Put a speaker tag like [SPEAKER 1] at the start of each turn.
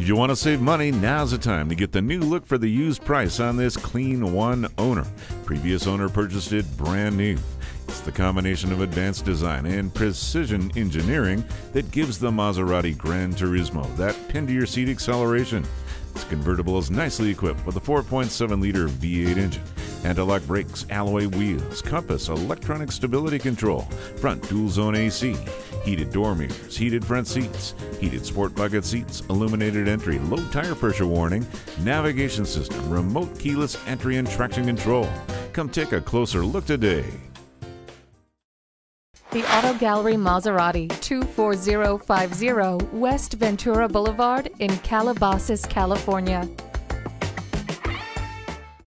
[SPEAKER 1] If you want to save money, now's the time to get the new look for the used price on this clean one owner. Previous owner purchased it brand new. It's the combination of advanced design and precision engineering that gives the Maserati Gran Turismo that pin to your seat acceleration. This convertible is nicely equipped with a 4.7 liter V8 engine, anti-lock brakes, alloy wheels, compass, electronic stability control, front dual zone AC, heated door mirrors, heated front seats, heated sport bucket seats, illuminated entry, low tire pressure warning, navigation system, remote keyless entry and traction control. Come take a closer look today.
[SPEAKER 2] The Auto Gallery Maserati, 24050 West Ventura Boulevard in Calabasas, California.